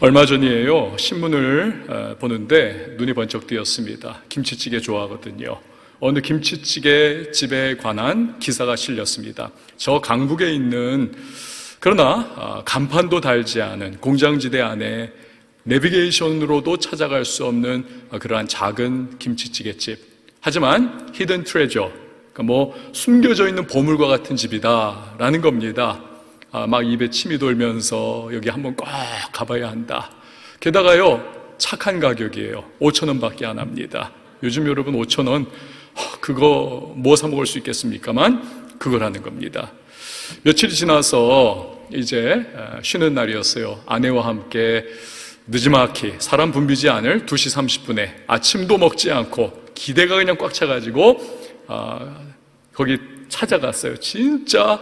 얼마 전이에요. 신문을 어, 보는데 눈이 번쩍 뜨였습니다. 김치찌개 좋아하거든요. 어느 김치찌개 집에 관한 기사가 실렸습니다. 저 강북에 있는 그러나 어, 간판도 달지 않은 공장지대 안에 내비게이션으로도 찾아갈 수 없는 어, 그러한 작은 김치찌개집. 하지만 히든 트레저, 그러니까 뭐 숨겨져 있는 보물과 같은 집이다라는 겁니다. 아, 막 입에 침이 돌면서 여기 한번 꼭 가봐야 한다. 게다가요 착한 가격이에요. 5천 원 밖에 안 합니다. 요즘 여러분 5천 원 그거 뭐 사 먹을 수 있겠습니까만 그걸 하는 겁니다. 며칠이 지나서 이제 아, 쉬는 날이었어요. 아내와 함께 늦지막히 사람 붐비지 않을 2시 30분에 아침도 먹지 않고 기대가 그냥 꽉 차가지고 아, 거기 찾아갔어요. 진짜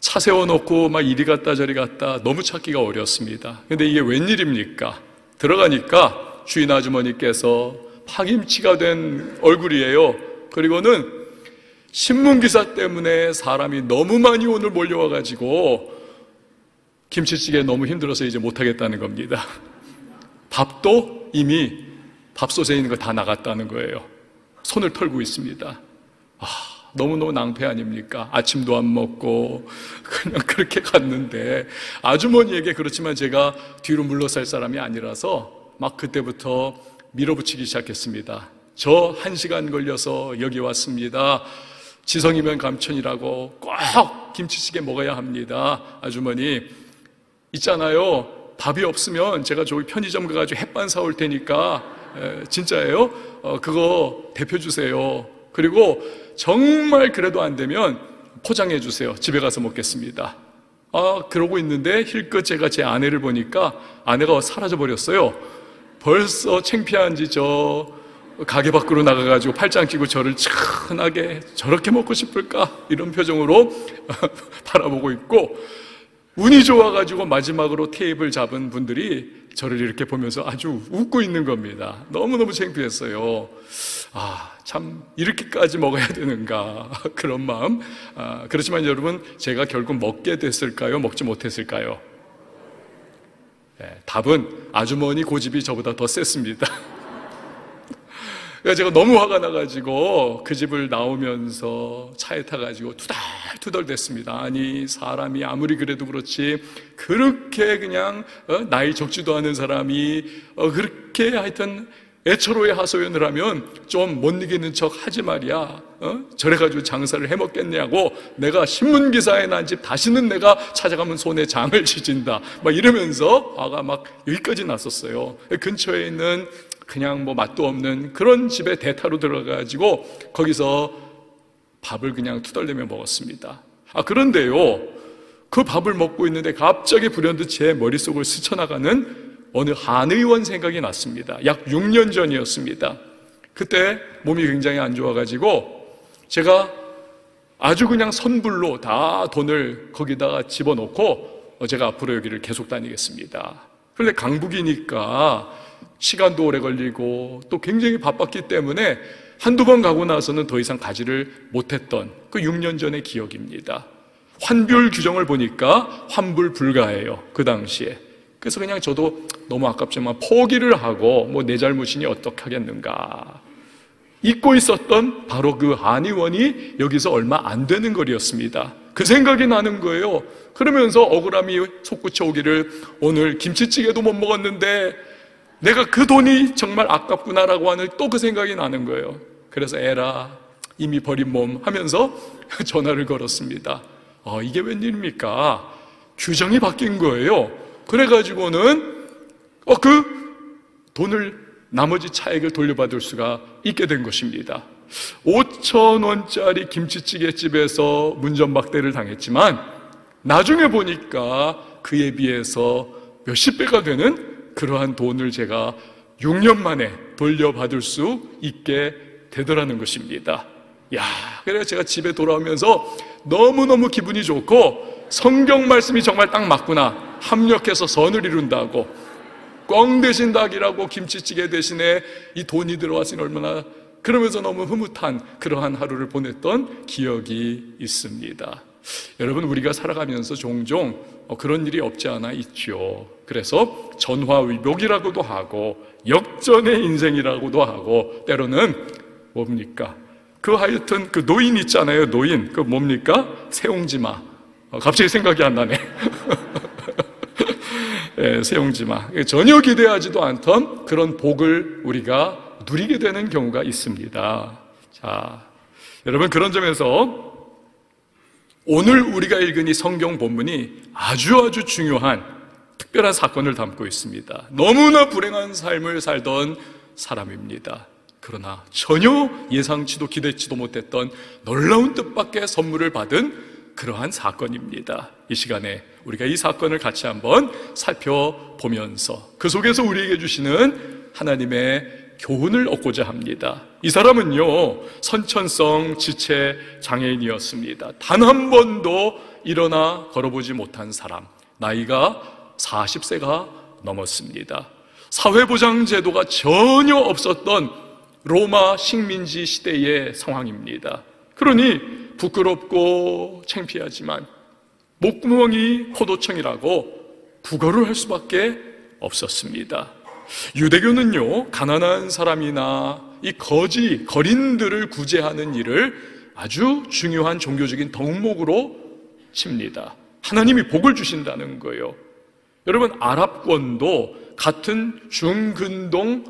차 세워놓고 막 이리 갔다 저리 갔다 너무 찾기가 어렵습니다. 근데 이게 웬일입니까? 들어가니까 주인 아주머니께서 파김치가 된 얼굴이에요. 그리고는 신문기사 때문에 사람이 너무 많이 오늘 몰려와가지고 김치찌개 너무 힘들어서 이제 못하겠다는 겁니다. 밥도 이미 밥솥에 있는 거 다 나갔다는 거예요. 손을 털고 있습니다. 아, 너무너무 낭패 아닙니까? 아침도 안 먹고 그냥 그렇게 갔는데 아주머니에게 그렇지만 제가 뒤로 물러설 사람이 아니라서 막 그때부터 밀어붙이기 시작했습니다. 저 한 시간 걸려서 여기 왔습니다. 지성이면 감천이라고 꼭 김치찌개 먹어야 합니다. 아주머니 있잖아요. 밥이 없으면 제가 저기 편의점 가가지고 햇반 사올 테니까 에, 진짜예요? 어, 그거 대표 주세요. 그리고 정말 그래도 안 되면 포장해 주세요. 집에 가서 먹겠습니다. 아, 그러고 있는데 힐끗 제가 제 아내를 보니까 아내가 사라져 버렸어요. 벌써 창피한지 저 가게 밖으로 나가가지고 팔짱 끼고 저를 천하게 저렇게 먹고 싶을까? 이런 표정으로 바라보고 있고 운이 좋아가지고 마지막으로 테이블 잡은 분들이 저를 이렇게 보면서 아주 웃고 있는 겁니다. 너무너무 창피했어요. 아, 참, 이렇게까지 먹어야 되는가. 그런 마음. 아, 그렇지만 여러분, 제가 결국 먹게 됐을까요? 먹지 못했을까요? 네, 답은 아주머니 고집이 저보다 더 셌습니다. 제가 너무 화가 나가지고 그 집을 나오면서 차에 타가지고 투덜투덜 됐습니다. 아니, 사람이 아무리 그래도 그렇지, 그렇게 그냥, 어? 나이 적지도 않은 사람이, 어, 그렇게 하여튼 애처로의 하소연을 하면 좀 못 이기는 척 하지 말이야. 어? 저래가지고 장사를 해먹겠냐고 내가 신문기사에 난 집 다시는 내가 찾아가면 손에 장을 지진다. 막 이러면서 화가 막 여기까지 났었어요. 근처에 있는 그냥 뭐 맛도 없는 그런 집에 대타로 들어가가지고 거기서 밥을 그냥 투덜대며 먹었습니다. 아, 그런데요. 그 밥을 먹고 있는데 갑자기 불현듯 제 머릿속을 스쳐나가는 어느 한 의원 생각이 났습니다. 약 6년 전이었습니다. 그때 몸이 굉장히 안 좋아가지고 제가 아주 그냥 선불로 다 돈을 거기다가 집어넣고 제가 앞으로 여기를 계속 다니겠습니다. 그런데 강북이니까 시간도 오래 걸리고 또 굉장히 바빴기 때문에 한두 번 가고 나서는 더 이상 가지를 못했던 그 6년 전의 기억입니다. 환불 규정을 보니까 환불 불가해요. 그 당시에. 그래서 그냥 저도 너무 아깝지만 포기를 하고 뭐 내 잘못이니 어떻게 하겠는가. 잊고 있었던 바로 그 한의원이 여기서 얼마 안 되는 거리였습니다. 그 생각이 나는 거예요. 그러면서 억울함이 솟구쳐 오기를 오늘 김치찌개도 못 먹었는데 내가 그 돈이 정말 아깝구나라고 하는 또 그 생각이 나는 거예요. 그래서 에라 이미 버린 몸 하면서 전화를 걸었습니다. 어, 이게 웬일입니까? 규정이 바뀐 거예요. 그래가지고는 어, 그 돈을 나머지 차액을 돌려받을 수가 있게 된 것입니다. 5천 원짜리 김치찌개 집에서 문전박대를 당했지만 나중에 보니까 그에 비해서 몇십 배가 되는 그러한 돈을 제가 6년 만에 돌려받을 수 있게 되더라는 것입니다. 야, 그래서 제가 집에 돌아오면서 너무너무 기분이 좋고 성경 말씀이 정말 딱 맞구나. 합력해서 선을 이룬다고. 꽝 대신 닭이라고 김치찌개 대신에 이 돈이 들어왔으니 얼마나 그러면서 너무 흐뭇한 그러한 하루를 보냈던 기억이 있습니다. 여러분, 우리가 살아가면서 종종 어, 그런 일이 없지 않아 있죠. 그래서 전화위복이라고도 하고 역전의 인생이라고도 하고 때로는 뭡니까? 그 하여튼 그 노인 있잖아요. 노인 그 뭡니까? 세옹지마. 어, 갑자기 생각이 안 나네. 예, 세옹지마. 전혀 기대하지도 않던 그런 복을 우리가 누리게 되는 경우가 있습니다. 자, 여러분 그런 점에서 오늘 우리가 읽은 이 성경 본문이 아주 아주 중요한 특별한 사건을 담고 있습니다. 너무나 불행한 삶을 살던 사람입니다. 그러나 전혀 예상치도 기대치도 못했던 놀라운 뜻밖의 선물을 받은 그러한 사건입니다. 이 시간에 우리가 이 사건을 같이 한번 살펴보면서 그 속에서 우리에게 주시는 하나님의 교훈을 얻고자 합니다. 이 사람은요, 선천성 지체 장애인이었습니다. 단 한 번도 일어나 걸어보지 못한 사람. 나이가 40세가 넘었습니다. 사회보장제도가 전혀 없었던 로마 식민지 시대의 상황입니다. 그러니 부끄럽고 창피하지만 목구멍이 포도청이라고 구걸을 할 수밖에 없었습니다. 유대교는요, 가난한 사람이나 이 거지, 거린들을 구제하는 일을 아주 중요한 종교적인 덕목으로 칩니다. 하나님이 복을 주신다는 거예요. 여러분, 아랍권도 같은 중근동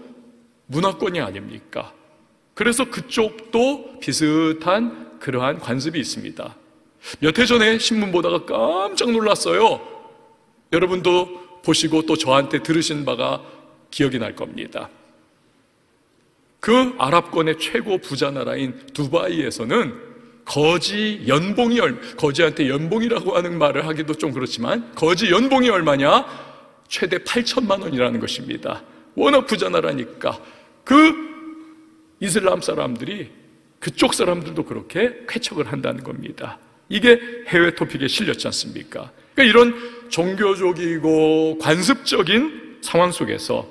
문화권이 아닙니까? 그래서 그쪽도 비슷한 그러한 관습이 있습니다. 몇 해 전에 신문 보다가 깜짝 놀랐어요. 여러분도 보시고 또 저한테 들으신 바가 기억이 날 겁니다. 그 아랍권의 최고 부자 나라인 두바이에서는 거지 연봉이 얼 거지한테 연봉이라고 하는 말을 하기도 좀 그렇지만 거지 연봉이 얼마냐? 최대 8천만 원이라는 것입니다. 워낙 부자 나라니까 그 이슬람 사람들이 그쪽 사람들도 그렇게 쾌척을 한다는 겁니다. 이게 해외 토픽에 실렸지 않습니까? 그러니까 이런 종교적이고 관습적인 상황 속에서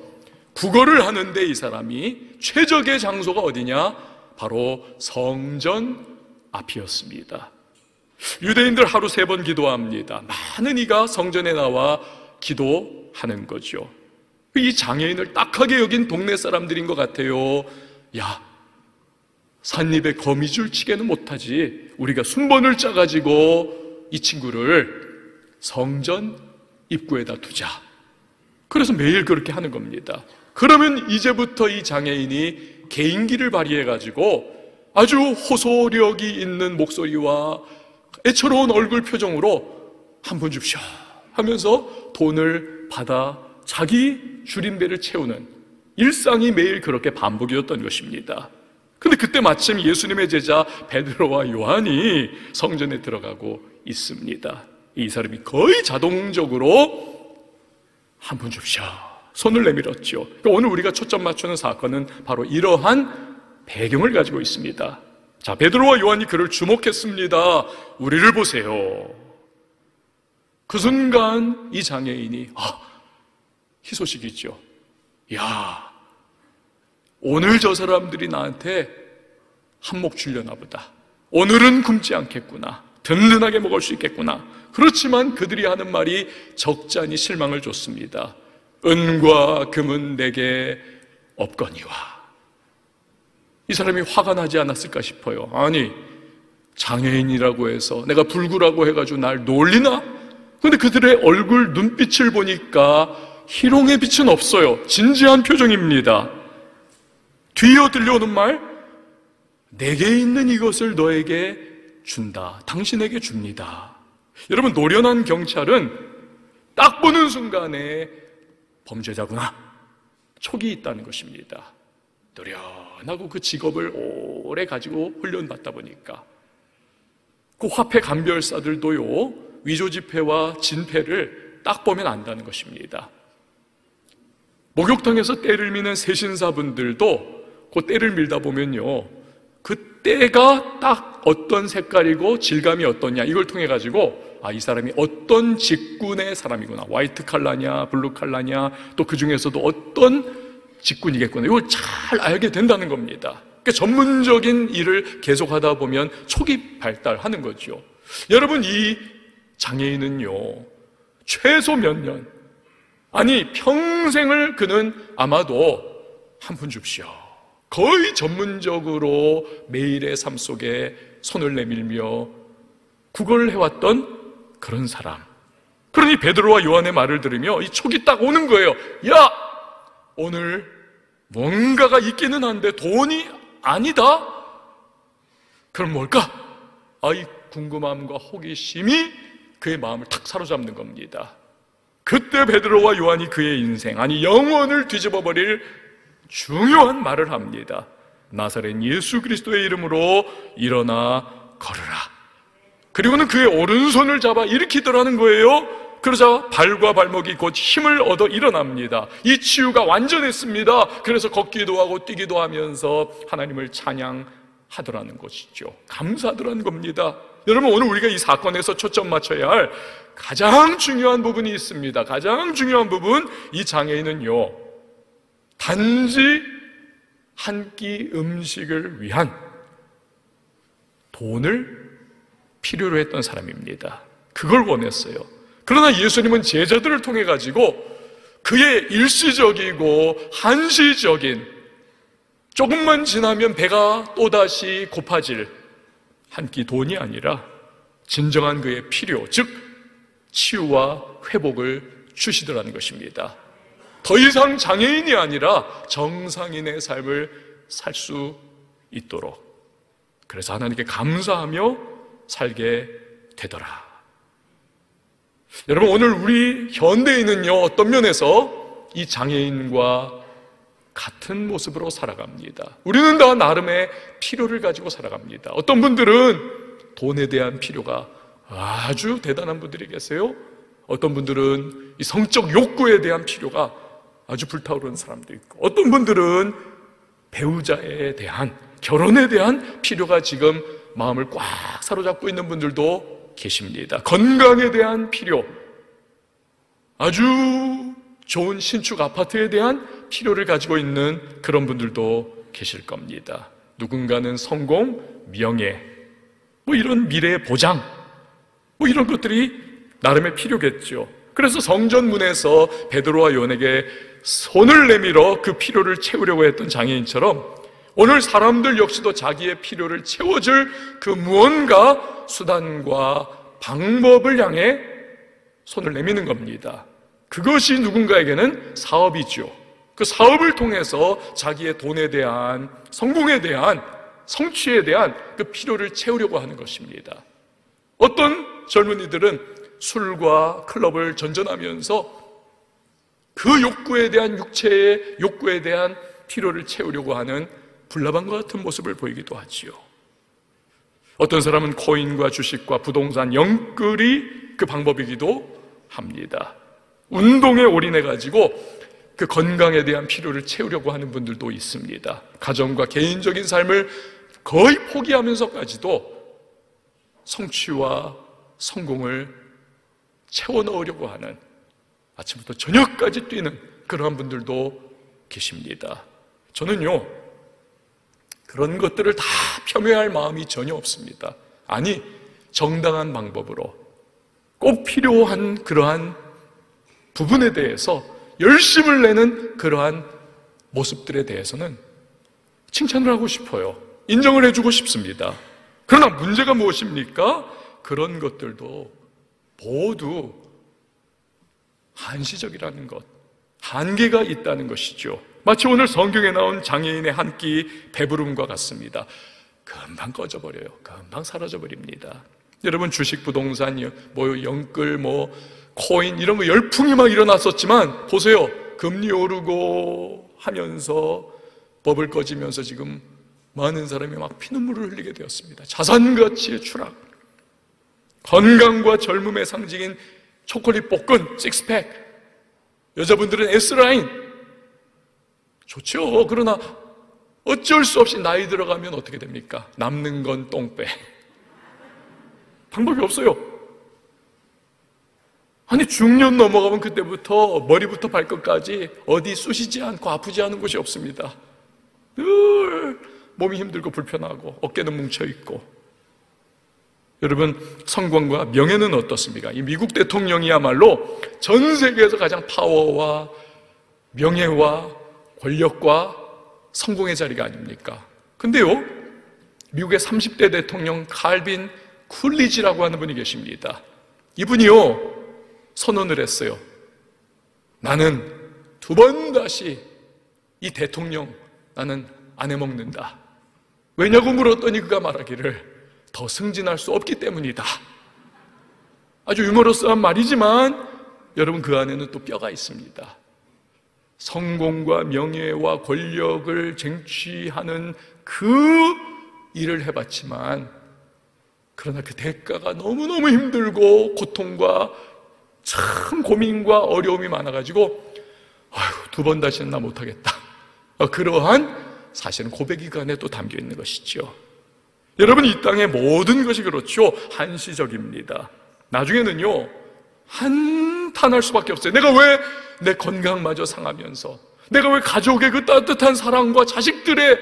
국어를 하는데 이 사람이 최적의 장소가 어디냐? 바로 성전 앞이었습니다. 유대인들 하루 세 번 기도합니다. 많은 이가 성전에 나와 기도하는 거죠. 이 장애인을 딱하게 여긴 동네 사람들인 것 같아요. 야, 산입에 거미줄 치게는 못하지. 우리가 순번을 짜가지고 이 친구를 성전 입구에다 두자. 그래서 매일 그렇게 하는 겁니다. 그러면 이제부터 이 장애인이 개인기를 발휘해가지고 아주 호소력이 있는 목소리와 애처로운 얼굴 표정으로 한 번 줍쇼 하면서 돈을 받아 자기 줄임배를 채우는 일상이 매일 그렇게 반복이었던 것입니다. 근데 그때 마침 예수님의 제자 베드로와 요한이 성전에 들어가고 있습니다. 이 사람이 거의 자동적으로 한 번 줍쇼 손을 내밀었죠. 그러니까 오늘 우리가 초점 맞추는 사건은 바로 이러한 배경을 가지고 있습니다. 자, 베드로와 요한이 그를 주목했습니다. 우리를 보세요. 그 순간 이 장애인이 아, 희소식이죠. 야, 오늘 저 사람들이 나한테 한몫 주려나 보다. 오늘은 굶지 않겠구나. 든든하게 먹을 수 있겠구나. 그렇지만 그들이 하는 말이 적잖이 실망을 줬습니다. 은과 금은 내게 없거니와. 이 사람이 화가 나지 않았을까 싶어요. 아니, 장애인이라고 해서 내가 불구라고 해가지고 날 놀리나? 근데 그들의 얼굴 눈빛을 보니까 희롱의 빛은 없어요. 진지한 표정입니다. 뒤이어 들려오는 말, 내게 있는 이것을 너에게 준다. 당신에게 줍니다. 여러분, 노련한 경찰은 딱 보는 순간에 범죄자구나. 촉이 있다는 것입니다. 노련하고 그 직업을 오래 가지고 훈련받다 보니까 그 화폐 감별사들도요 위조 지폐와 진폐를 딱 보면 안다는 것입니다. 목욕탕에서 때를 미는 세신사분들도 그 때를 밀다 보면요 그 때가 딱 어떤 색깔이고 질감이 어떠냐 이걸 통해 가지고 아, 이 사람이 어떤 직군의 사람이구나. 화이트 칼라냐, 블루 칼라냐, 또 그 중에서도 어떤 직군이겠구나. 이걸 잘 알게 된다는 겁니다. 그러니까 전문적인 일을 계속 하다 보면 촉이 발달하는 거죠. 여러분, 이 장애인은요, 최소 몇 년, 아니 평생을 그는 아마도 한 푼 줍시오. 거의 전문적으로 매일의 삶 속에 손을 내밀며 구걸을 해왔던 그런 사람. 그러니 베드로와 요한의 말을 들으며 이 촉이 딱 오는 거예요. 야, 오늘 뭔가가 있기는 한데 돈이 아니다. 그럼 뭘까? 아이 궁금함과 호기심이 그의 마음을 탁 사로잡는 겁니다. 그때 베드로와 요한이 그의 인생, 아니 영혼을 뒤집어 버릴 중요한 말을 합니다. 나사렛 예수 그리스도의 이름으로 일어나 걸으라. 그리고는 그의 오른손을 잡아 일으키더라는 거예요. 그러자 발과 발목이 곧 힘을 얻어 일어납니다. 이 치유가 완전했습니다. 그래서 걷기도 하고 뛰기도 하면서 하나님을 찬양하더라는 것이죠. 감사하더라는 겁니다. 여러분, 오늘 우리가 이 사건에서 초점 맞춰야 할 가장 중요한 부분이 있습니다. 가장 중요한 부분, 이 장애인은요, 단지 한 끼 음식을 위한 돈을 필요로 했던 사람입니다. 그걸 원했어요. 그러나 예수님은 제자들을 통해 가지고 그의 일시적이고 한시적인 조금만 지나면 배가 또다시 고파질 한 끼 돈이 아니라 진정한 그의 필요, 즉 치유와 회복을 주시더라는 것입니다. 더 이상 장애인이 아니라 정상인의 삶을 살 수 있도록 그래서 하나님께 감사하며 살게 되더라. 여러분 오늘 우리 현대인은요 어떤 면에서 이 장애인과 같은 모습으로 살아갑니다. 우리는 다 나름의 필요를 가지고 살아갑니다. 어떤 분들은 돈에 대한 필요가 아주 대단한 분들이 계세요. 어떤 분들은 이 성적 욕구에 대한 필요가 아주 불타오르는 사람도 있고, 어떤 분들은 배우자에 대한 결혼에 대한 필요가 지금 마음을 꽉 사로잡고 있는 분들도 계십니다. 건강에 대한 필요, 아주 좋은 신축 아파트에 대한 필요를 가지고 있는 그런 분들도 계실 겁니다. 누군가는 성공, 명예, 뭐 이런 미래의 보장, 뭐 이런 것들이 나름의 필요겠죠. 그래서 성전문에서 베드로와 요한에게 손을 내밀어 그 필요를 채우려고 했던 장애인처럼 오늘 사람들 역시도 자기의 필요를 채워줄 그 무언가 수단과 방법을 향해 손을 내미는 겁니다. 그것이 누군가에게는 사업이죠. 그 사업을 통해서 자기의 돈에 대한 성공에 대한 성취에 대한 그 필요를 채우려고 하는 것입니다. 어떤 젊은이들은 술과 클럽을 전전하면서 그 욕구에 대한 육체의 욕구에 대한 필요를 채우려고 하는 불나방과 같은 모습을 보이기도 하지요. 어떤 사람은 코인과 주식과 부동산, 영끌이 그 방법이기도 합니다. 운동에 올인해가지고 그 건강에 대한 필요를 채우려고 하는 분들도 있습니다. 가정과 개인적인 삶을 거의 포기하면서까지도 성취와 성공을 채워 넣으려고 하는 아침부터 저녁까지 뛰는 그러한 분들도 계십니다. 저는요, 그런 것들을 다 폄훼할 마음이 전혀 없습니다. 아니, 정당한 방법으로 꼭 필요한 그러한 부분에 대해서 열심을 내는 그러한 모습들에 대해서는 칭찬을 하고 싶어요. 인정을 해주고 싶습니다. 그러나 문제가 무엇입니까? 그런 것들도 모두 한시적이라는 것, 한계가 있다는 것이죠. 마치 오늘 성경에 나온 장애인의 한 끼 배부름과 같습니다. 금방 꺼져버려요. 금방 사라져버립니다. 여러분 주식, 부동산, 뭐 영끌, 뭐 코인 이런 거 열풍이 막 일어났었지만 보세요. 금리 오르고 하면서 법을 꺼지면서 지금 많은 사람이 막 피눈물을 흘리게 되었습니다. 자산 가치의 추락. 건강과 젊음의 상징인 초콜릿 볶은 식스팩. 여자분들은 S라인. 좋죠. 그러나 어쩔 수 없이 나이 들어가면 어떻게 됩니까? 남는 건 똥배. 방법이 없어요. 아니 중년 넘어가면 그때부터 머리부터 발끝까지 어디 쑤시지 않고 아프지 않은 곳이 없습니다. 늘 몸이 힘들고 불편하고 어깨는 뭉쳐 있고 여러분, 성공과 명예는 어떻습니까? 이 미국 대통령이야말로 전 세계에서 가장 파워와 명예와 권력과 성공의 자리가 아닙니까? 근데요, 미국의 30대 대통령 칼빈 쿨리지라고 하는 분이 계십니다. 이분이요, 선언을 했어요. 나는 두 번 다시 이 대통령 나는 안 해먹는다. 왜냐고 물었더니 그가 말하기를 더 승진할 수 없기 때문이다. 아주 유머러스한 말이지만 여러분 그 안에는 또 뼈가 있습니다. 성공과 명예와 권력을 쟁취하는 그 일을 해봤지만 그러나 그 대가가 너무너무 힘들고 고통과 참 고민과 어려움이 많아가지고 두 번 다시는 나 못하겠다. 어, 그러한 사실은 고백이 그 안에 또 담겨 있는 것이죠. 여러분 이 땅의 모든 것이 그렇죠. 한시적입니다. 나중에는요 한탄할 수밖에 없어요. 내가 왜 내 건강마저 상하면서 내가 왜 가족의 그 따뜻한 사랑과 자식들의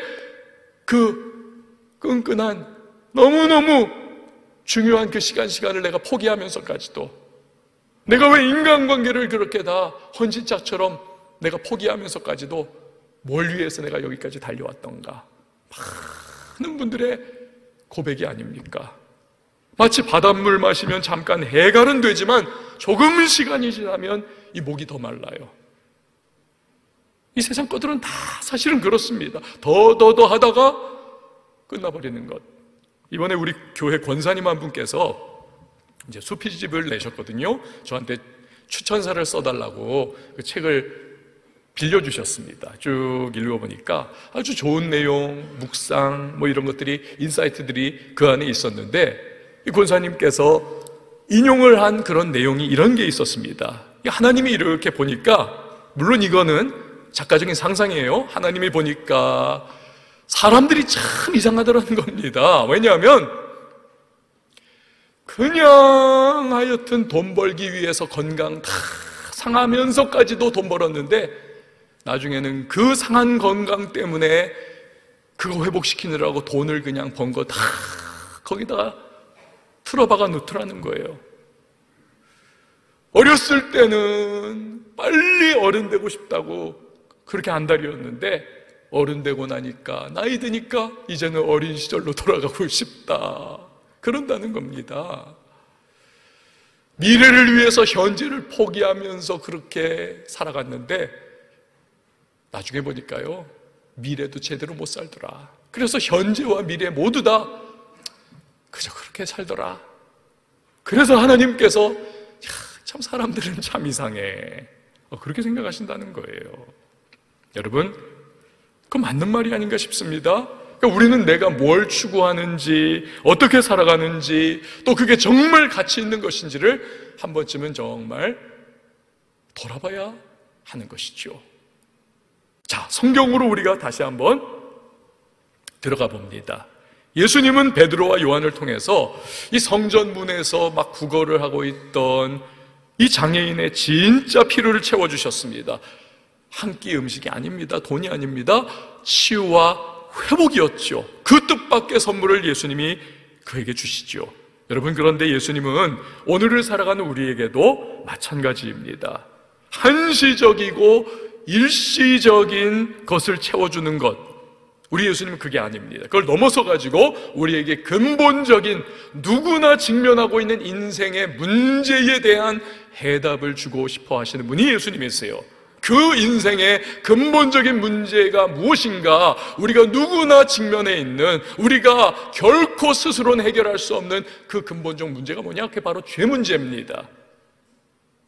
그 끈끈한 너무너무 중요한 그 시간 시간을 내가 포기하면서까지도 내가 왜 인간관계를 그렇게 다 헌신짝처럼 내가 포기하면서까지도 뭘 위해서 내가 여기까지 달려왔던가 많은 분들의 고백이 아닙니까? 마치 바닷물 마시면 잠깐 해갈은 되지만 조금 시간이 지나면 이 목이 더 말라요. 이 세상 것들은 다 사실은 그렇습니다. 더, 더, 더 하다가 끝나버리는 것. 이번에 우리 교회 권사님 한 분께서 이제 수필집을 내셨거든요. 저한테 추천사를 써달라고 그 책을 빌려주셨습니다. 쭉 읽어보니까 아주 좋은 내용, 묵상, 뭐 이런 것들이, insight들이 그 안에 있었는데, 이 권사님께서 인용을 한 그런 내용이 이런 게 있었습니다. 하나님이 이렇게 보니까, 물론 이거는 작가적인 상상이에요. 하나님이 보니까 사람들이 참 이상하더라는 겁니다. 왜냐하면, 그냥 하여튼 돈 벌기 위해서 건강 다 상하면서까지도 돈 벌었는데, 나중에는 그 상한 건강 때문에 그거 회복시키느라고 돈을 그냥 번 거 다 거기다가 틀어박아 놓더라는 거예요. 어렸을 때는 빨리 어른 되고 싶다고 그렇게 안달이었는데 어른 되고 나니까 나이 드니까 이제는 어린 시절로 돌아가고 싶다. 그런다는 겁니다. 미래를 위해서 현재를 포기하면서 그렇게 살아갔는데 나중에 보니까요, 미래도 제대로 못 살더라. 그래서 현재와 미래 모두 다 그저 그렇게 살더라. 그래서 하나님께서 참 사람들은 참 이상해. 어, 그렇게 생각하신다는 거예요. 여러분, 그 맞는 말이 아닌가 싶습니다. 그러니까 우리는 내가 뭘 추구하는지, 어떻게 살아가는지, 또 그게 정말 가치 있는 것인지를 한 번쯤은 정말 돌아봐야 하는 것이죠. 자, 성경으로 우리가 다시 한번 들어가 봅니다. 예수님은 베드로와 요한을 통해서 이 성전문에서 막 구걸을 하고 있던 이 장애인의 진짜 필요를 채워주셨습니다. 한 끼 음식이 아닙니다. 돈이 아닙니다. 치유와 회복이었죠. 그 뜻밖의 선물을 예수님이 그에게 주시죠. 여러분, 그런데 예수님은 오늘을 살아가는 우리에게도 마찬가지입니다. 한시적이고 일시적인 것을 채워주는 것. 우리 예수님은 그게 아닙니다. 그걸 넘어서 가지고 우리에게 근본적인 누구나 직면하고 있는 인생의 문제에 대한 해답을 주고 싶어 하시는 분이 예수님이세요. 그 인생의 근본적인 문제가 무엇인가 우리가 누구나 직면해 있는 우리가 결코 스스로는 해결할 수 없는 그 근본적 문제가 뭐냐? 그게 바로 죄 문제입니다.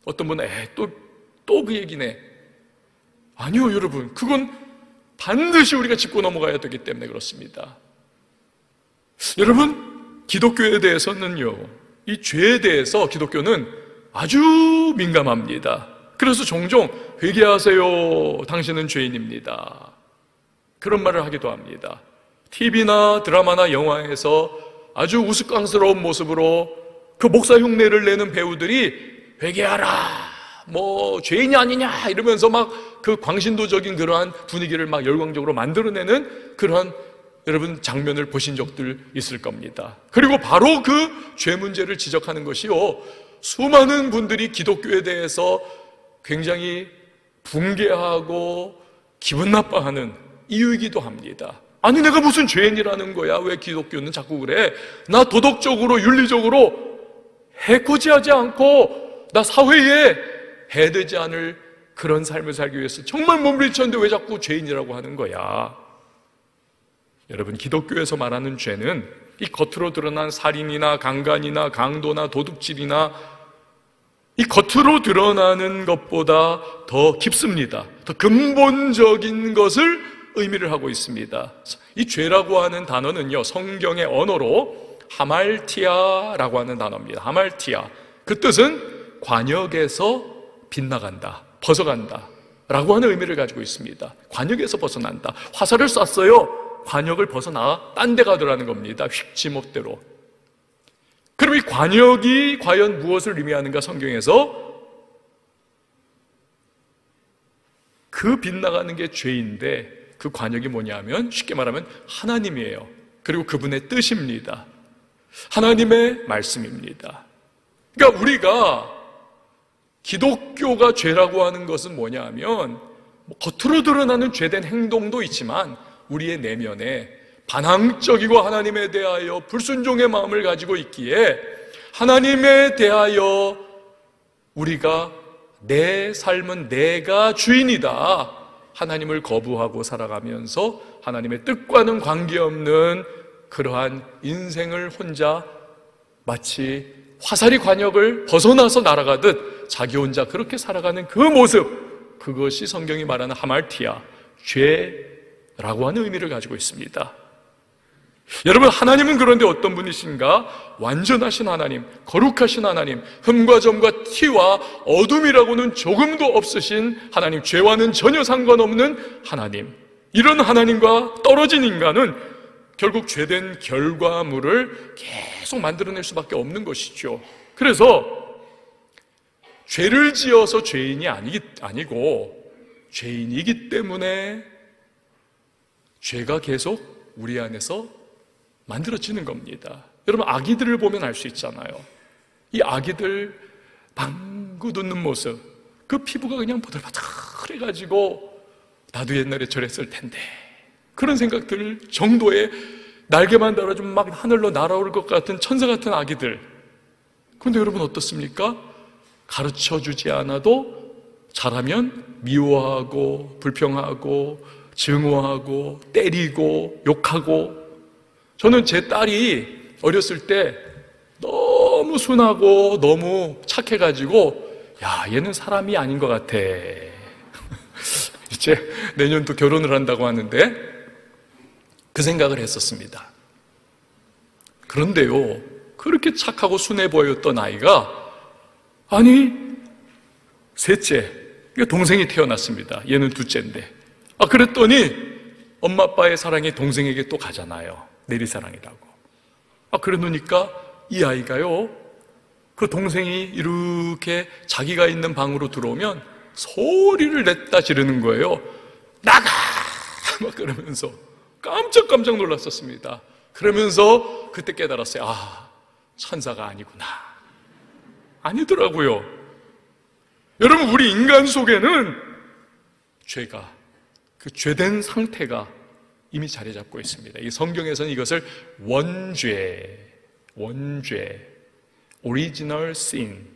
어떤 분은 또, 또 그 얘기네. 아니요, 여러분. 그건 반드시 우리가 짚고 넘어가야 되기 때문에 그렇습니다. 여러분, 기독교에 대해서는요, 이 죄에 대해서 기독교는 아주 민감합니다. 그래서 종종 회개하세요. 당신은 죄인입니다. 그런 말을 하기도 합니다. TV나 드라마나 영화에서 아주 우스꽝스러운 모습으로 그 목사 흉내를 내는 배우들이 회개하라. 뭐 죄인이 아니냐 이러면서 막 그 광신도적인 그러한 분위기를 막 열광적으로 만들어내는 그러한 여러분 장면을 보신 적들 있을 겁니다. 그리고 바로 그 죄 문제를 지적하는 것이요. 수많은 분들이 기독교에 대해서 굉장히 붕괴하고 기분 나빠하는 이유이기도 합니다. 아니, 내가 무슨 죄인이라는 거야? 왜 기독교는 자꾸 그래? 나 도덕적으로, 윤리적으로 해코지하지 않고, 나 사회에 해되지 않을 그런 삶을 살기 위해서 정말 몸부림쳤는데 왜 자꾸 죄인이라고 하는 거야? 여러분, 기독교에서 말하는 죄는 이 겉으로 드러난 살인이나 강간이나 강도나 도둑질이나 이 겉으로 드러나는 것보다 더 깊습니다. 더 근본적인 것을 의미를 하고 있습니다. 이 죄라고 하는 단어는요, 성경의 언어로 하말티아라고 하는 단어입니다. 하말티아. 그 뜻은 관역에서 빗나간다, 벗어간다. 라고 하는 의미를 가지고 있습니다. 관역에서 벗어난다. 화살을 쐈어요. 관역을 벗어나 딴 데 가더라는 겁니다. 휙 지목대로. 그럼 이 관역이 과연 무엇을 의미하는가 성경에서 그 빗나가는 게 죄인데 그 관역이 뭐냐면 쉽게 말하면 하나님이에요. 그리고 그분의 뜻입니다. 하나님의 말씀입니다. 그러니까 우리가 기독교가 죄라고 하는 것은 뭐냐 하면 뭐 겉으로 드러나는 죄된 행동도 있지만 우리의 내면에 반항적이고 하나님에 대하여 불순종의 마음을 가지고 있기에 하나님에 대하여 우리가 내 삶은 내가 주인이다. 하나님을 거부하고 살아가면서 하나님의 뜻과는 관계없는 그러한 인생을 혼자 마치 화살이 관역을 벗어나서 날아가듯 자기 혼자 그렇게 살아가는 그 모습, 그것이 성경이 말하는 하말티아, 죄라고 하는 의미를 가지고 있습니다. 여러분, 하나님은 그런데 어떤 분이신가? 완전하신 하나님, 거룩하신 하나님, 흠과 점과 티와 어둠이라고는 조금도 없으신 하나님, 죄와는 전혀 상관없는 하나님. 이런 하나님과 떨어진 인간은 결국 죄된 결과물을 계속 만들어낼 수밖에 없는 것이죠. 그래서 죄를 지어서 죄인이 아니, 아니고 죄인이기 때문에 죄가 계속 우리 안에서 만들어지는 겁니다. 여러분, 아기들을 보면 알 수 있잖아요. 이 아기들 방구 듣는 모습, 그 피부가 그냥 보들바들해가지고, 나도 옛날에 저랬을 텐데. 그런 생각 들 정도의 날개만 달아주면 막 하늘로 날아올 것 같은 천사 같은 아기들. 근데 여러분 어떻습니까? 가르쳐 주지 않아도 잘하면 미워하고, 불평하고, 증오하고, 때리고, 욕하고, 저는 제 딸이 어렸을 때 너무 순하고 너무 착해가지고 야 얘는 사람이 아닌 것 같아. 이제 내년도 결혼을 한다고 하는데 그 생각을 했었습니다. 그런데요 그렇게 착하고 순해 보였던 아이가 아니 셋째 동생이 태어났습니다. 얘는 둘째인데 아 그랬더니 엄마 아빠의 사랑이 동생에게 또 가잖아요. 내리사랑이라고. 아, 그래 놓으니까 이 아이가요, 그 동생이 이렇게 자기가 있는 방으로 들어오면 소리를 냈다 지르는 거예요. 나가! 막 그러면서 깜짝깜짝 놀랐었습니다. 그러면서 그때 깨달았어요. 아, 천사가 아니구나. 아니더라고요. 여러분, 우리 인간 속에는 죄가, 그 죄된 상태가 이미 자리 잡고 있습니다. 이 성경에서는 이것을 원죄, 원죄, original sin,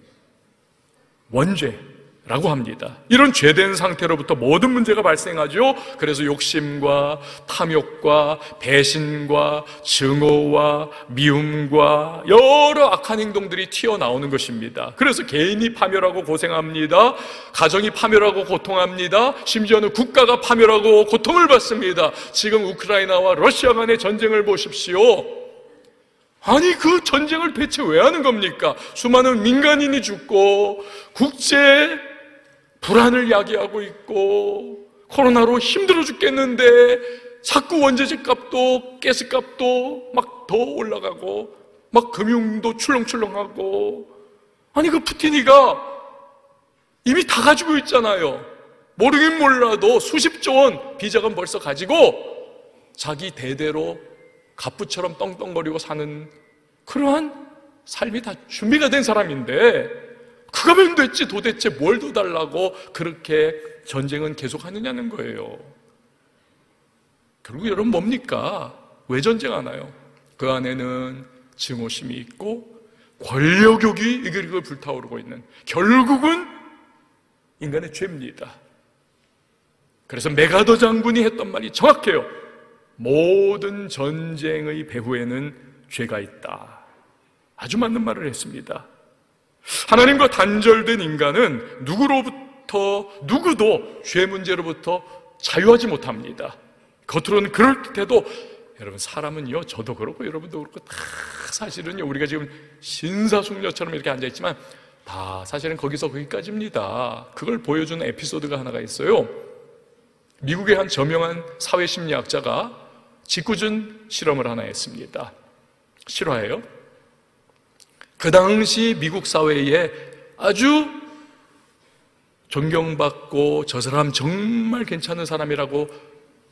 원죄 라고 합니다. 이런 죄된 상태로부터 모든 문제가 발생하죠. 그래서 욕심과 탐욕과 배신과 증오와 미움과 여러 악한 행동들이 튀어나오는 것입니다. 그래서 개인이 파멸하고 고생합니다. 가정이 파멸하고 고통합니다. 심지어는 국가가 파멸하고 고통을 받습니다. 지금 우크라이나와 러시아 간의 전쟁을 보십시오. 아니 그 전쟁을 대체 왜 하는 겁니까? 수많은 민간인이 죽고 국제 불안을 야기하고 있고 코로나로 힘들어 죽겠는데 자꾸 원재재 값도 가스 값도 막 더 올라가고 막 금융도 출렁출렁하고 아니 그 푸틴이가 이미 다 가지고 있잖아요. 모르긴 몰라도 수십조 원 비자금 벌써 가지고 자기 대대로 갑부처럼 떵떵거리고 사는 그러한 삶이 다 준비가 된 사람인데 그거면 됐지 도대체 뭘 더 달라고 그렇게 전쟁은 계속하느냐는 거예요. 결국 여러분 뭡니까? 왜 전쟁하나요? 그 안에는 증오심이 있고 권력욕이 이글이글 불타오르고 있는 결국은 인간의 죄입니다. 그래서 메가더 장군이 했던 말이 정확해요. 모든 전쟁의 배후에는 죄가 있다. 아주 맞는 말을 했습니다. 하나님과 단절된 인간은 누구로부터, 누구도 죄 문제로부터 자유하지 못합니다. 겉으로는 그럴 듯해도 여러분 사람은요 저도 그렇고 여러분도 그렇고 다 사실은요 우리가 지금 신사숙녀처럼 이렇게 앉아 있지만 다 사실은 거기서 거기까지입니다. 그걸 보여주는 에피소드가 하나가 있어요. 미국의 한 저명한 사회심리학자가 직구준 실험을 하나 했습니다. 실화예요 그 당시 미국 사회에 아주 존경받고 저 사람 정말 괜찮은 사람이라고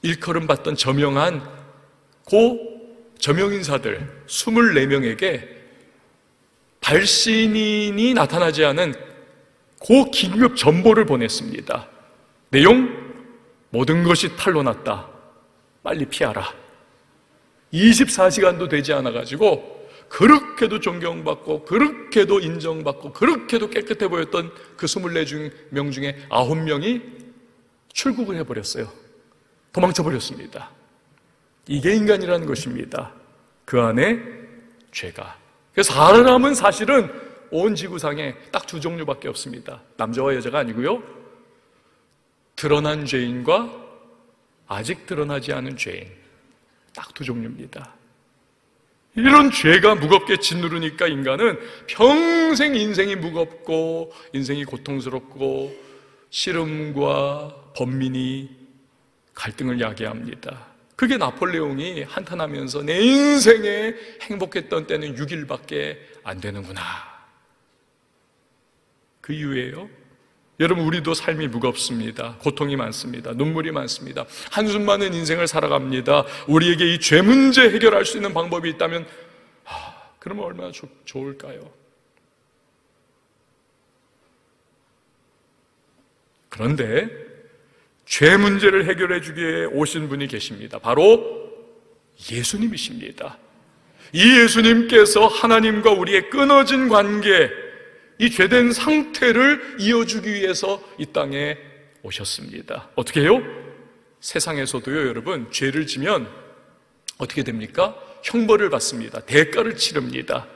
일컬음 받던 저명한 고 저명인사들 24명에게 발신인이 나타나지 않은 고 긴급 전보를 보냈습니다. 내용 모든 것이 탈로 났다. 빨리 피하라. 24시간도 되지 않아 가지고 그렇게도 존경받고 그렇게도 인정받고 그렇게도 깨끗해 보였던 그 24명 중에 9명이 출국을 해 버렸어요. 도망쳐 버렸습니다. 이게 인간이라는 것입니다. 그 안에 죄가. 그래서 사람은 사실은 온 지구상에 딱 두 종류밖에 없습니다. 남자와 여자가 아니고요. 드러난 죄인과 아직 드러나지 않은 죄인. 딱 두 종류입니다. 이런 죄가 무겁게 짓누르니까 인간은 평생 인생이 무겁고 인생이 고통스럽고 씨름과 번민이 갈등을 야기합니다. 그게 나폴레옹이 한탄하면서 내 인생에 행복했던 때는 6일밖에 안 되는구나. 그 이유예요. 여러분, 우리도 삶이 무겁습니다. 고통이 많습니다. 눈물이 많습니다. 한숨 많은 인생을 살아갑니다. 우리에게 이 죄 문제 해결할 수 있는 방법이 있다면, 하, 그러면 얼마나 조, 좋을까요? 그런데 죄 문제를 해결해 주기 위해 오신 분이 계십니다. 바로 예수님이십니다. 이 예수님께서 하나님과 우리의 끊어진 관계, 이 죄된 상태를 이어주기 위해서 이 땅에 오셨습니다. 어떻게 해요? 세상에서도요, 여러분, 죄를 지면 어떻게 됩니까? 형벌을 받습니다. 대가를 치릅니다.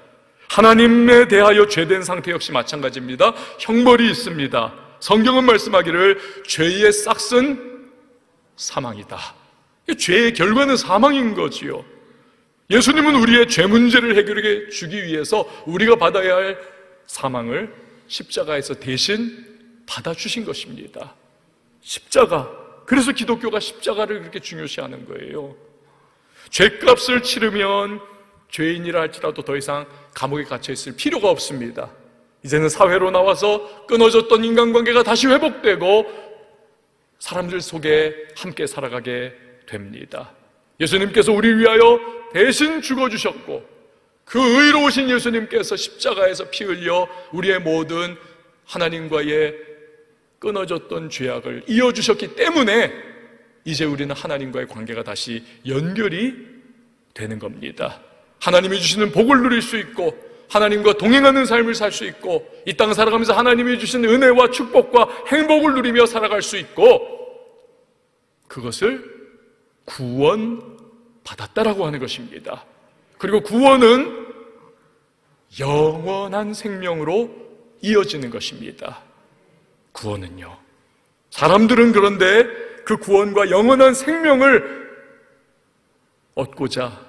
하나님에 대하여 죄된 상태 역시 마찬가지입니다. 형벌이 있습니다. 성경은 말씀하기를 죄의 싹은 사망이다. 죄의 결과는 사망인 거지요. 예수님은 우리의 죄 문제를 해결해 주기 위해서 우리가 받아야 할 사망을 십자가에서 대신 받아주신 것입니다. 십자가. 그래서 기독교가 십자가를 그렇게 중요시하는 거예요. 죄값을 치르면 죄인이라 할지라도 더 이상 감옥에 갇혀 있을 필요가 없습니다. 이제는 사회로 나와서 끊어졌던 인간관계가 다시 회복되고 사람들 속에 함께 살아가게 됩니다. 예수님께서 우리 위하여 대신 죽어주셨고 그 의로우신 예수님께서 십자가에서 피 흘려 우리의 모든 하나님과의 끊어졌던 죄악을 이어주셨기 때문에 이제 우리는 하나님과의 관계가 다시 연결이 되는 겁니다. 하나님이 주시는 복을 누릴 수 있고 하나님과 동행하는 삶을 살 수 있고 이 땅 살아가면서 하나님이 주신 은혜와 축복과 행복을 누리며 살아갈 수 있고 그것을 구원 받았다라고 하는 것입니다. 그리고 구원은 영원한 생명으로 이어지는 것입니다. 구원은요. 사람들은 그런데 그 구원과 영원한 생명을 얻고자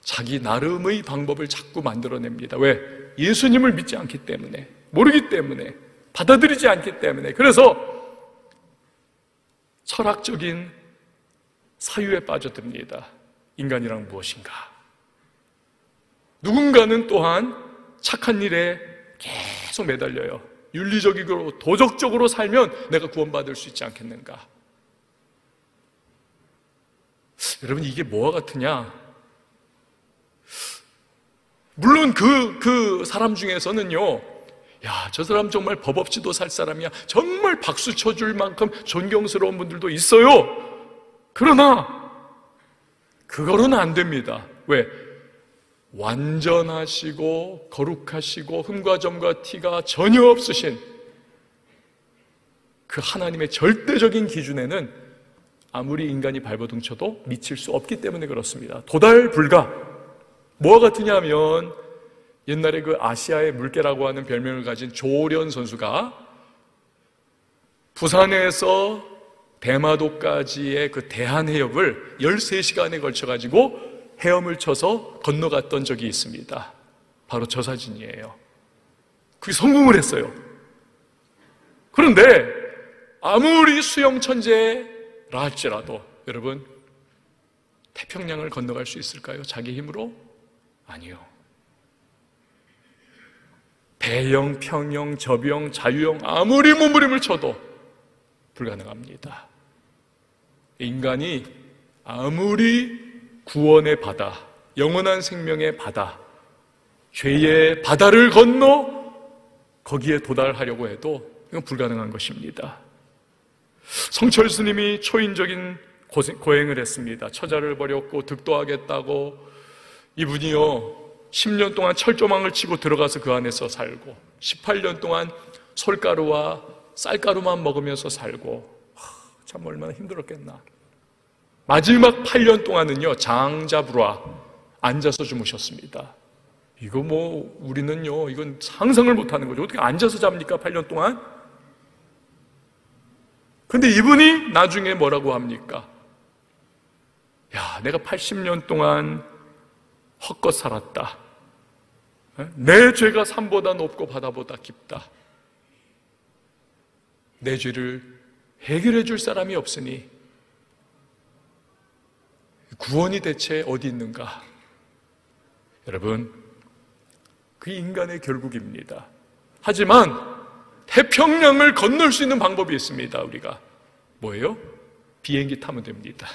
자기 나름의 방법을 자꾸 만들어냅니다. 왜? 예수님을 믿지 않기 때문에, 모르기 때문에, 받아들이지 않기 때문에. 그래서 철학적인 사유에 빠져듭니다. 인간이란 무엇인가? 누군가는 또한 착한 일에 계속 매달려요. 윤리적이고 도덕적으로 살면 내가 구원받을 수 있지 않겠는가? 여러분 이게 뭐와 같으냐? 물론 그, 그 사람 중에서는요, 야, 저 사람 정말 법 없이도 살 사람이야. 정말 박수 쳐줄 만큼 존경스러운 분들도 있어요. 그러나, 그거로는 안 됩니다. 왜? 완전하시고, 거룩하시고, 흠과 점과 티가 전혀 없으신 그 하나님의 절대적인 기준에는 아무리 인간이 발버둥쳐도 미칠 수 없기 때문에 그렇습니다. 도달 불가. 뭐와 같으냐 하면 옛날에 그 아시아의 물개라고 하는 별명을 가진 조련 선수가 부산에서 대마도까지의 그 대한해협을 13시간에 걸쳐가지고 헤엄을 쳐서 건너갔던 적이 있습니다. 바로 저 사진이에요. 그게 성공을 했어요. 그런데 아무리 수영 천재라 할지라도 여러분 태평양을 건너갈 수 있을까요? 자기 힘으로? 아니요. 배영, 평영, 접영, 자유형 아무리 몸부림을 쳐도 불가능합니다. 인간이 아무리 구원의 바다, 영원한 생명의 바다, 죄의 바다를 건너 거기에 도달하려고 해도 이건 불가능한 것입니다. 성철 스님이 초인적인 고행을 했습니다. 처자를 버렸고 득도하겠다고 이분이요 10년 동안 철조망을 치고 들어가서 그 안에서 살고 18년 동안 솔가루와 쌀가루만 먹으면서 살고 참 얼마나 힘들었겠나 마지막 8년 동안은요 장자부라 앉아서 주무셨습니다. 이거 뭐 우리는요 이건 상상을 못 하는 거죠. 어떻게 앉아서 잡니까 8년 동안? 근데 이분이 나중에 뭐라고 합니까? 야 내가 80년 동안 헛것 살았다. 내 죄가 산보다 높고 바다보다 깊다. 내 죄를 해결해 줄 사람이 없으니 구원이 대체 어디 있는가? 여러분, 그 인간의 결국입니다. 하지만 태평양을 건널 수 있는 방법이 있습니다, 우리가. 뭐예요? 비행기 타면 됩니다.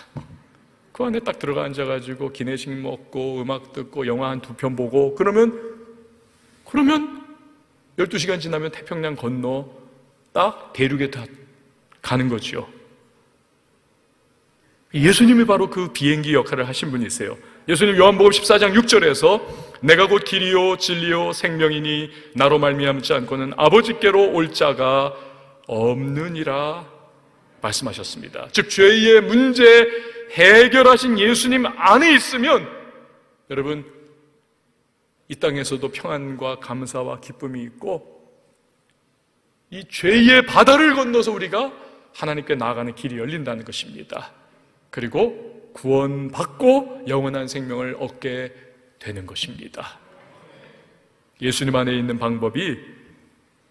그 안에 딱 들어가 앉아가지고 기내식 먹고 음악 듣고 영화 한 두 편 보고 그러면 그러면 12시간 지나면 태평양 건너 딱 대륙에 다 가는 거죠. 예수님이 바로 그 비행기 역할을 하신 분이세요. 예수님 요한복음 14장 6절에서 내가 곧 길이요 진리요 생명이니 나로 말미암지 않고는 아버지께로 올 자가 없느니라 말씀하셨습니다. 즉 죄의 문제 해결하신 예수님 안에 있으면 여러분 이 땅에서도 평안과 감사와 기쁨이 있고 이 죄의 바다를 건너서 우리가 하나님께 나아가는 길이 열린다는 것입니다. 그리고 구원받고 영원한 생명을 얻게 되는 것입니다. 예수님 안에 있는 방법이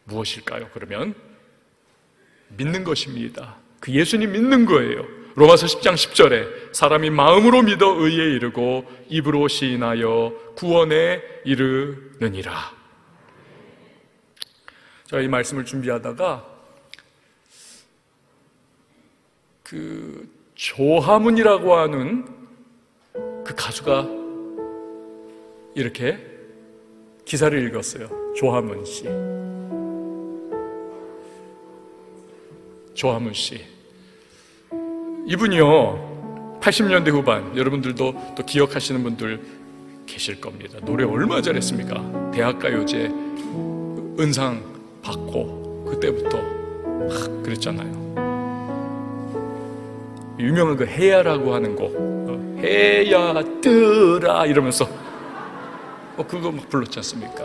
무엇일까요? 그러면 믿는 것입니다. 그 예수님 믿는 거예요. 로마서 10장 10절에 사람이 마음으로 믿어 의에 이르고 입으로 시인하여 구원에 이르느니라. 제가 이 말씀을 준비하다가 그 조하문이라고 하는 그 가수가 이렇게 기사를 읽었어요. 조하문 씨. 조하문 씨. 이분이요, 80년대 후반, 여러분들도 또 기억하시는 분들 계실 겁니다. 노래 얼마 잘했습니까? 대학가요제 은상 받고, 그때부터 막 그랬잖아요. 유명한 그 해야라고 하는 곡, 어, 해야 뜨라 이러면서 어, 그거 막 불렀지 않습니까?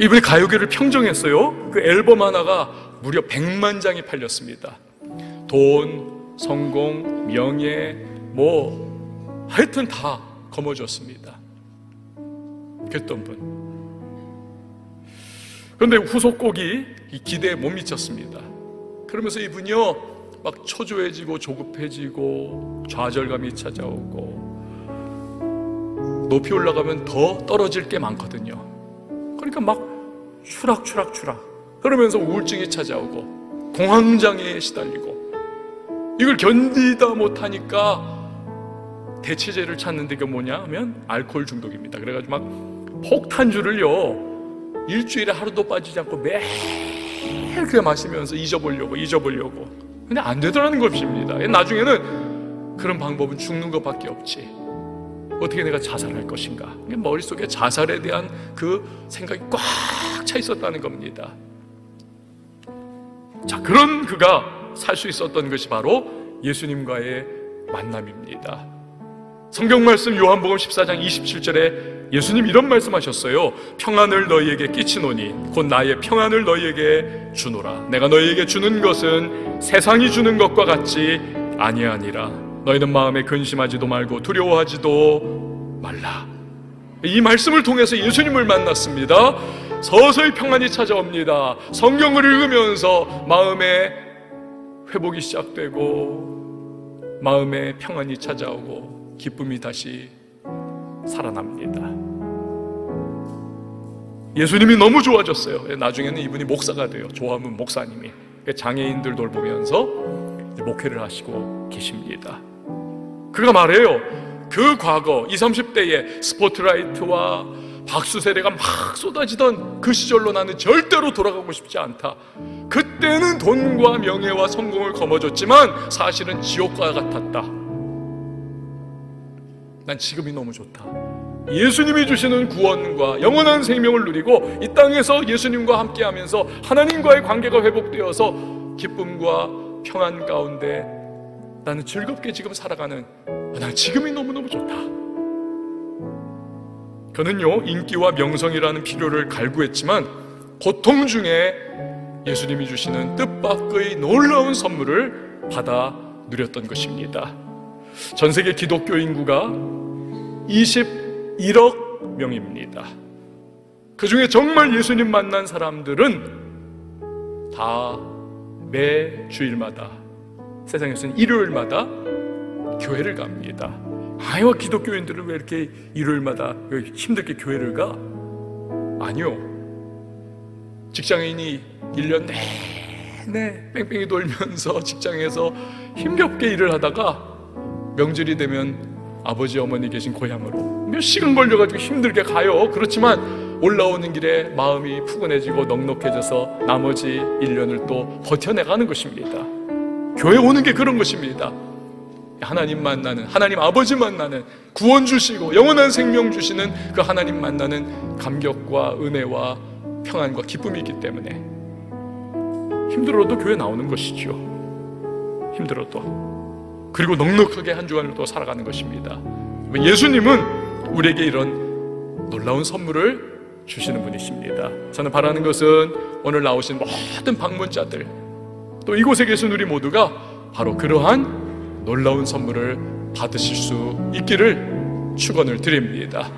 이분이 가요계를 평정했어요. 그 앨범 하나가 무려 100만 장이 팔렸습니다. 돈, 성공, 명예, 뭐 하여튼 다 거머쥐었습니다. 그랬던 분. 그런데 후속곡이 기대에 못 미쳤습니다. 그러면서 이분이요, 막 초조해지고 조급해지고 좌절감이 찾아오고 높이 올라가면 더 떨어질 게 많거든요. 그러니까 막 추락추락추락 그러면서 우울증이 찾아오고 공황장애에 시달리고 이걸 견디다 못하니까 대체제를 찾는데 그게 뭐냐 하면 알코올 중독입니다. 그래가지고 막 폭탄주를요 일주일에 하루도 빠지지 않고 매 일 그렇게 마시면서 잊어보려고 잊어보려고 근데 안 되더라는 것입니다. 나중에는 그런 방법은 죽는 것밖에 없지. 어떻게 내가 자살할 것인가? 머릿속에 자살에 대한 그 생각이 꽉 차 있었다는 겁니다. 자, 그런 그가 살 수 있었던 것이 바로 예수님과의 만남입니다. 성경 말씀 요한복음 14장 27절에 예수님 이런 말씀하셨어요. 평안을 너희에게 끼치노니 곧 나의 평안을 너희에게 주노라. 내가 너희에게 주는 것은 세상이 주는 것과 같지 아니하니라. 너희는 마음에 근심하지도 말고 두려워하지도 말라. 이 말씀을 통해서 예수님을 만났습니다. 서서히 평안이 찾아옵니다. 성경을 읽으면서 마음에 회복이 시작되고 마음에 평안이 찾아오고 기쁨이 다시 살아납니다. 예수님이 너무 좋아졌어요. 나중에는 이분이 목사가 돼요. 조화문 목사님이 장애인들 돌보면서 목회를 하시고 계십니다. 그가 말해요. 그 과거 20, 30대에 스포트라이트와 박수 세례가 막 쏟아지던 그 시절로 나는 절대로 돌아가고 싶지 않다. 그때는 돈과 명예와 성공을 거머쥐었지만 사실은 지옥과 같았다. 난 지금이 너무 좋다. 예수님이 주시는 구원과 영원한 생명을 누리고 이 땅에서 예수님과 함께 하면서 하나님과의 관계가 회복되어서 기쁨과 평안 가운데 나는 즐겁게 지금 살아가는 난 지금이 너무너무 좋다. 그는요, 인기와 명성이라는 필요를 갈구했지만 고통 중에 예수님이 주시는 뜻밖의 놀라운 선물을 받아 누렸던 것입니다. 전 세계 기독교 인구가 21억 명입니다. 그 중에 정말 예수님 만난 사람들은 다 매 주일마다 세상에서는 일요일마다 교회를 갑니다. 아유, 기독교인들은 왜 이렇게 일요일마다 힘들게 교회를 가? 아니요. 직장인이 1년 내내 뺑뺑이 돌면서 직장에서 힘겹게 일을 하다가 명절이 되면 아버지 어머니 계신 고향으로 몇 시간 걸려가지고 힘들게 가요. 그렇지만 올라오는 길에 마음이 푸근해지고 넉넉해져서 나머지 1년을 또 버텨내가는 것입니다. 교회 오는 게 그런 것입니다. 하나님 만나는 하나님 아버지 만나는 구원 주시고 영원한 생명 주시는 그 하나님 만나는 감격과 은혜와 평안과 기쁨이 있기 때문에 힘들어도 교회 나오는 것이죠. 힘들어도 그리고 넉넉하게 한 주간을 또 살아가는 것입니다. 예수님은 우리에게 이런 놀라운 선물을 주시는 분이십니다. 저는 바라는 것은 오늘 나오신 모든 방문자들 또 이곳에 계신 우리 모두가 바로 그러한 놀라운 선물을 받으실 수 있기를 축원을 드립니다.